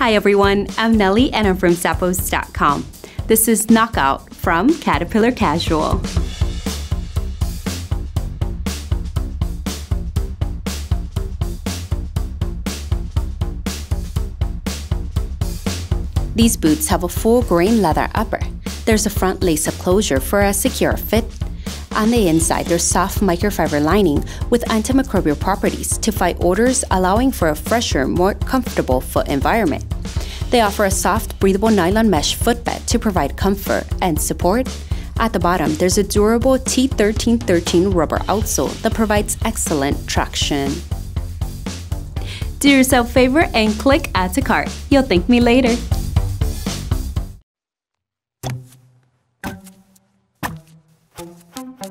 Hi everyone, I'm Nellie and I'm from Zappos.com. This is Knockout from Caterpillar Casual. These boots have a full grain leather upper. There's a front lace-up closure for a secure fit. On the inside, there's soft microfiber lining with antimicrobial properties to fight odors, allowing for a fresher, more comfortable foot environment. They offer a soft, breathable nylon mesh footbed to provide comfort and support. At the bottom, there's a durable T1313 rubber outsole that provides excellent traction. Do yourself a favor and click add to cart. You'll thank me later. Música